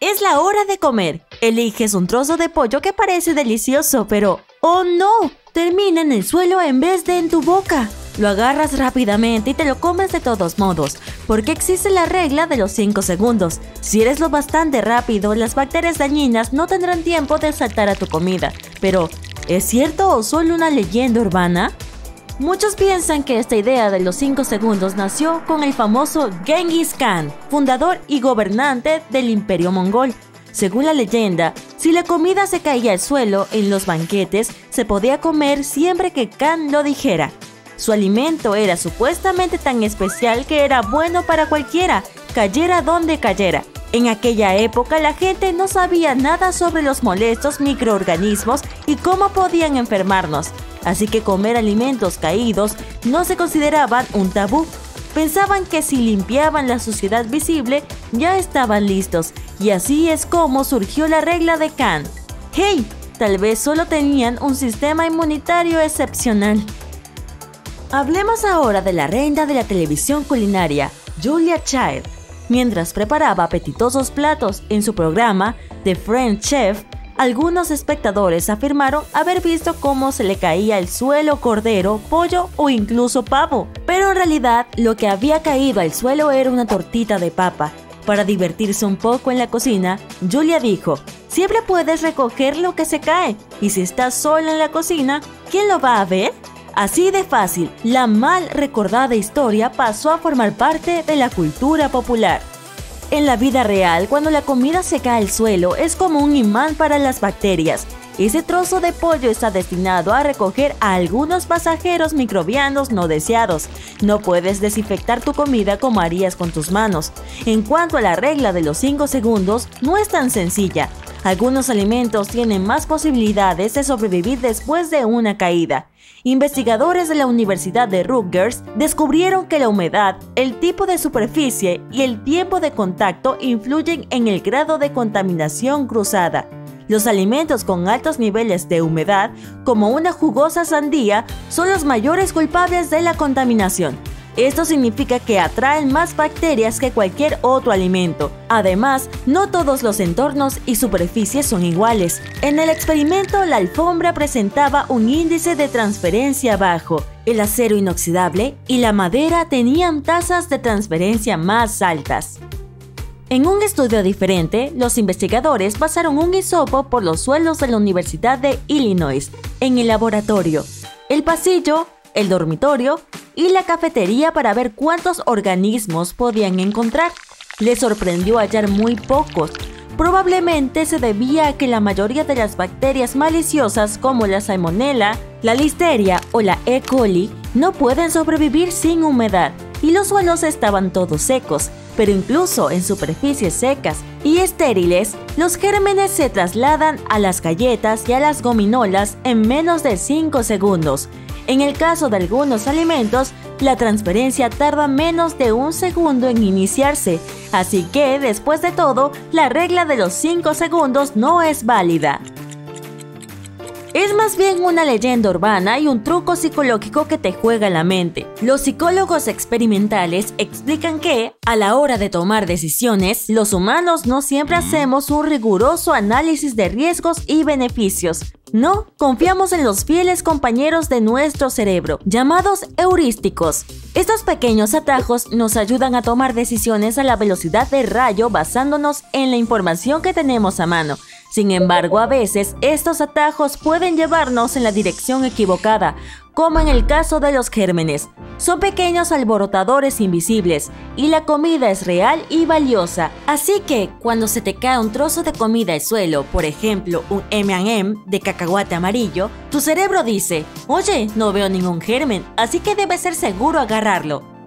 Es la hora de comer. Eliges un trozo de pollo que parece delicioso, pero ¡oh no! Termina en el suelo en vez de en tu boca. Lo agarras rápidamente y te lo comes de todos modos, porque existe la regla de los 5 segundos. Si eres lo bastante rápido, las bacterias dañinas no tendrán tiempo de saltar a tu comida. Pero, ¿es cierto o solo una leyenda urbana? Muchos piensan que esta idea de los 5 segundos nació con el famoso Genghis Khan, fundador y gobernante del imperio mongol. Según la leyenda, si la comida se caía al suelo en los banquetes, se podía comer siempre que Khan lo dijera. Su alimento era supuestamente tan especial que era bueno para cualquiera, cayera donde cayera. En aquella época la gente no sabía nada sobre los molestos microorganismos y cómo podían enfermarnos, así que comer alimentos caídos no se consideraban un tabú. Pensaban que si limpiaban la suciedad visible ya estaban listos, y así es como surgió la regla de Khan. ¡Hey! Tal vez solo tenían un sistema inmunitario excepcional. Hablemos ahora de la reina de la televisión culinaria, Julia Child. Mientras preparaba apetitosos platos en su programa The French Chef, algunos espectadores afirmaron haber visto cómo se le caía el suelo cordero, pollo o incluso pavo. Pero en realidad lo que había caído al suelo era una tortita de papa. Para divertirse un poco en la cocina, Julia dijo, siempre puedes recoger lo que se cae, y si estás sola en la cocina, ¿quién lo va a ver? Así de fácil, la mal recordada historia pasó a formar parte de la cultura popular. En la vida real, cuando la comida se cae al suelo, es como un imán para las bacterias. Ese trozo de pollo está destinado a recoger a algunos pasajeros microbianos no deseados. No puedes desinfectar tu comida como harías con tus manos. En cuanto a la regla de los 5 segundos, no es tan sencilla. Algunos alimentos tienen más posibilidades de sobrevivir después de una caída. Investigadores de la Universidad de Rutgers descubrieron que la humedad, el tipo de superficie y el tiempo de contacto influyen en el grado de contaminación cruzada. Los alimentos con altos niveles de humedad, como una jugosa sandía, son los mayores culpables de la contaminación. Esto significa que atraen más bacterias que cualquier otro alimento. Además, no todos los entornos y superficies son iguales. En el experimento, la alfombra presentaba un índice de transferencia bajo, el acero inoxidable y la madera tenían tasas de transferencia más altas. En un estudio diferente, los investigadores pasaron un hisopo por los suelos de la Universidad de Illinois en el laboratorio. El pasillo, el dormitorio y la cafetería para ver cuántos organismos podían encontrar. Les sorprendió hallar muy pocos. Probablemente se debía a que la mayoría de las bacterias maliciosas como la salmonella, la listeria o la E. coli no pueden sobrevivir sin humedad y los suelos estaban todos secos, pero incluso en superficies secas y estériles, los gérmenes se trasladan a las galletas y a las gominolas en menos de 5 segundos en el caso de algunos alimentos, la transferencia tarda menos de un segundo en iniciarse, así que, después de todo, la regla de los 5 segundos no es válida. Es más bien una leyenda urbana y un truco psicológico que te juega la mente. Los psicólogos experimentales explican que, a la hora de tomar decisiones, los humanos no siempre hacemos un riguroso análisis de riesgos y beneficios. No, confiamos en los fieles compañeros de nuestro cerebro, llamados heurísticos. Estos pequeños atajos nos ayudan a tomar decisiones a la velocidad de rayo basándonos en la información que tenemos a mano. Sin embargo, a veces estos atajos pueden llevarnos en la dirección equivocada, como en el caso de los gérmenes. Son pequeños alborotadores invisibles y la comida es real y valiosa. Así que cuando se te cae un trozo de comida al suelo, por ejemplo un M&M de cacahuate amarillo, tu cerebro dice, oye, no veo ningún germen, así que debe ser seguro agarrarlo.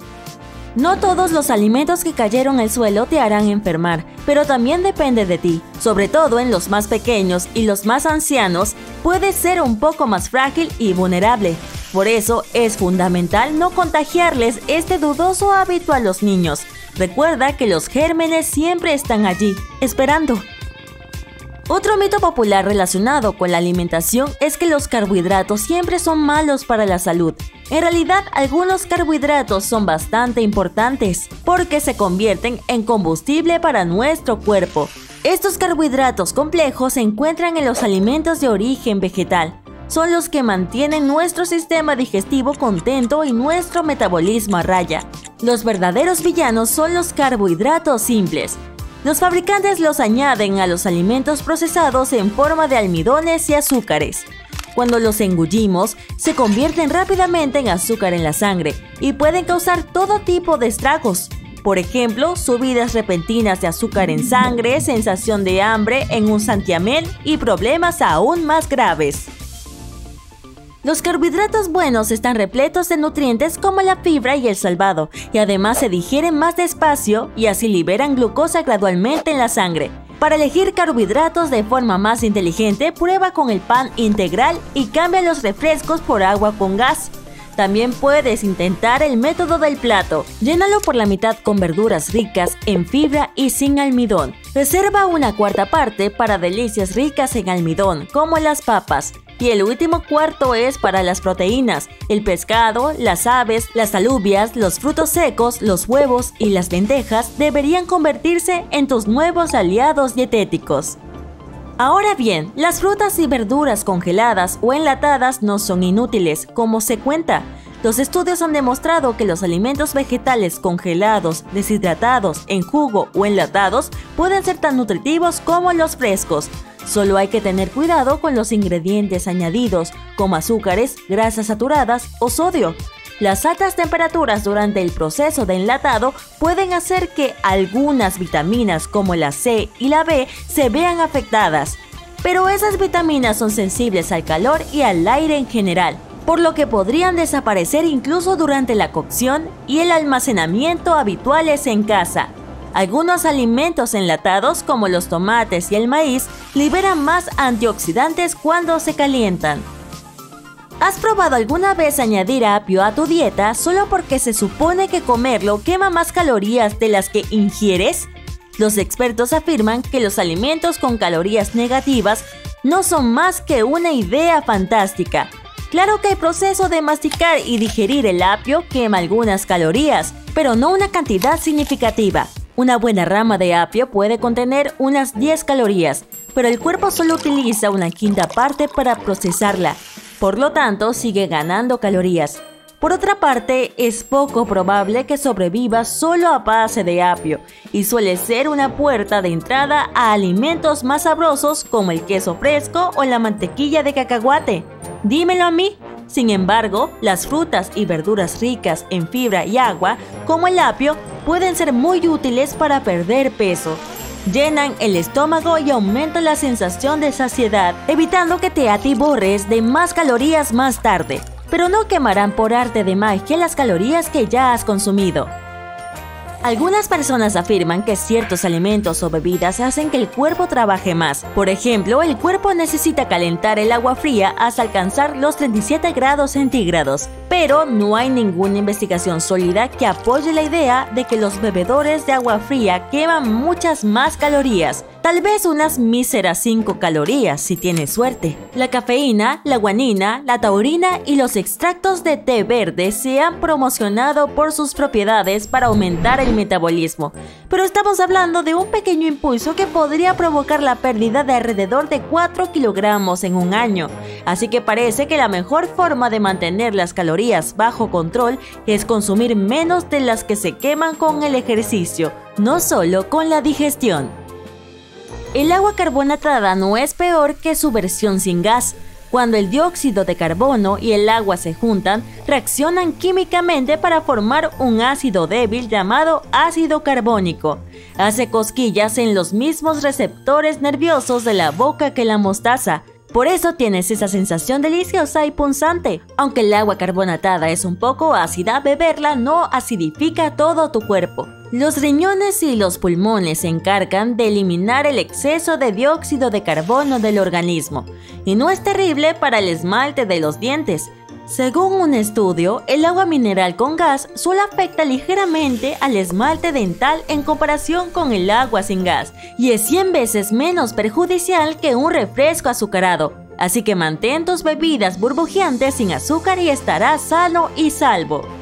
No todos los alimentos que cayeron al suelo te harán enfermar, pero también depende de ti. Sobre todo en los más pequeños y los más ancianos, puede ser un poco más frágil y vulnerable. Por eso es fundamental no contagiarles este dudoso hábito a los niños. Recuerda que los gérmenes siempre están allí, esperando. Otro mito popular relacionado con la alimentación es que los carbohidratos siempre son malos para la salud. En realidad, algunos carbohidratos son bastante importantes porque se convierten en combustible para nuestro cuerpo. Estos carbohidratos complejos se encuentran en los alimentos de origen vegetal. Son los que mantienen nuestro sistema digestivo contento y nuestro metabolismo a raya. Los verdaderos villanos son los carbohidratos simples, los fabricantes los añaden a los alimentos procesados en forma de almidones y azúcares. Cuando los engullimos, se convierten rápidamente en azúcar en la sangre y pueden causar todo tipo de estragos. Por ejemplo, subidas repentinas de azúcar en sangre, sensación de hambre en un santiamén y problemas aún más graves. Los carbohidratos buenos están repletos de nutrientes como la fibra y el salvado, y además se digieren más despacio y así liberan glucosa gradualmente en la sangre. Para elegir carbohidratos de forma más inteligente, prueba con el pan integral y cambia los refrescos por agua con gas. También puedes intentar el método del plato. Llénalo por la mitad con verduras ricas en fibra y sin almidón. Reserva una cuarta parte para delicias ricas en almidón, como las papas. Y el último cuarto es para las proteínas, el pescado, las aves, las alubias, los frutos secos, los huevos y las lentejas deberían convertirse en tus nuevos aliados dietéticos. Ahora bien, las frutas y verduras congeladas o enlatadas no son inútiles, como se cuenta. Los estudios han demostrado que los alimentos vegetales congelados, deshidratados, en jugo o enlatados pueden ser tan nutritivos como los frescos. Solo hay que tener cuidado con los ingredientes añadidos, como azúcares, grasas saturadas o sodio. Las altas temperaturas durante el proceso de enlatado pueden hacer que algunas vitaminas como la C y la B se vean afectadas. Pero esas vitaminas son sensibles al calor y al aire en general, por lo que podrían desaparecer incluso durante la cocción y el almacenamiento habituales en casa. Algunos alimentos enlatados como los tomates y el maíz liberan más antioxidantes cuando se calientan. ¿Has probado alguna vez añadir apio a tu dieta solo porque se supone que comerlo quema más calorías de las que ingieres? Los expertos afirman que los alimentos con calorías negativas no son más que una idea fantástica. Claro que el proceso de masticar y digerir el apio quema algunas calorías, pero no una cantidad significativa. Una buena rama de apio puede contener unas 10 calorías, pero el cuerpo solo utiliza una quinta parte para procesarla, por lo tanto sigue ganando calorías. Por otra parte, es poco probable que sobreviva solo a base de apio y suele ser una puerta de entrada a alimentos más sabrosos como el queso fresco o la mantequilla de cacahuate. Dímelo a mí. Sin embargo, las frutas y verduras ricas en fibra y agua, como el apio, pueden ser muy útiles para perder peso. Llenan el estómago y aumentan la sensación de saciedad, evitando que te atiborres de más calorías más tarde, pero no quemarán por arte de magia las calorías que ya has consumido. Algunas personas afirman que ciertos alimentos o bebidas hacen que el cuerpo trabaje más. Por ejemplo, el cuerpo necesita calentar el agua fría hasta alcanzar los 37 grados centígrados. Pero no hay ninguna investigación sólida que apoye la idea de que los bebedores de agua fría queman muchas más calorías. Tal vez unas míseras 5 calorías si tienes suerte. La cafeína, la guanina, la taurina y los extractos de té verde se han promocionado por sus propiedades para aumentar el metabolismo. Pero estamos hablando de un pequeño impulso que podría provocar la pérdida de alrededor de 4 kilogramos en un año. Así que parece que la mejor forma de mantener las calorías bajo control es consumir menos de las que se queman con el ejercicio, no solo con la digestión. El agua carbonatada no es peor que su versión sin gas. Cuando el dióxido de carbono y el agua se juntan, reaccionan químicamente para formar un ácido débil llamado ácido carbónico. Hace cosquillas en los mismos receptores nerviosos de la boca que la mostaza, por eso tienes esa sensación deliciosa y punzante. Aunque el agua carbonatada es un poco ácida, beberla no acidifica todo tu cuerpo. Los riñones y los pulmones se encargan de eliminar el exceso de dióxido de carbono del organismo, y no es terrible para el esmalte de los dientes. Según un estudio, el agua mineral con gas solo afecta ligeramente al esmalte dental en comparación con el agua sin gas y es 100 veces menos perjudicial que un refresco azucarado. Así que mantén tus bebidas burbujeantes sin azúcar y estarás sano y salvo.